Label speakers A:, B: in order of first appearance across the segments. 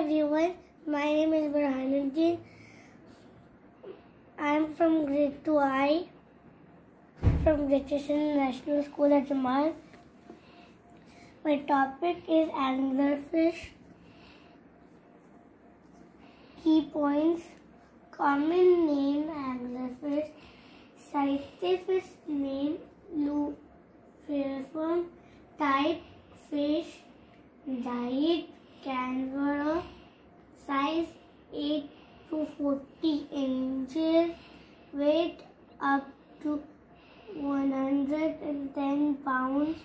A: everyone, my name is Burhanuddin. I am from grade 2I from British National School at Jamal. My topic is anglerfish. Key points Common name anglerfish, scientific name Luciform, type fish, diet carnivore, size 8 to 40 inches, weight up to 110 pounds,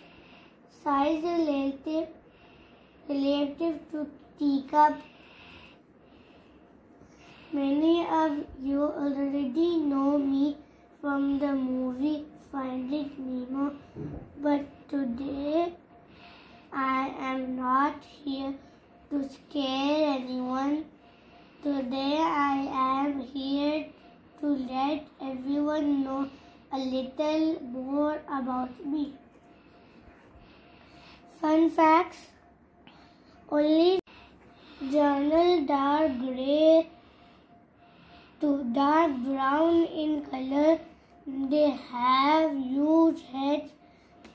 A: size relative, relative to teacup. Many of you already know me from the movie Finding Nemo, but today I am not here to scare anyone. Today I am here to let everyone know a little more about me. Fun facts Only journal dark gray to dark brown in color. They have huge heads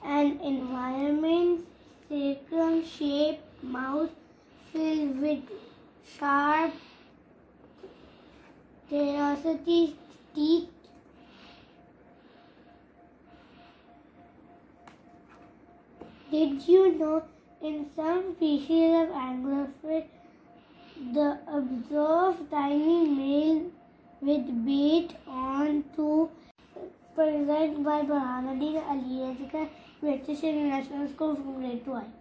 A: and environment sacrum shaped mouth filled with sharp curiosity teeth. Did you know in some species of anglerfish, the observed tiny male with bait on to present by Burhanuddin Ali British International School from grade 2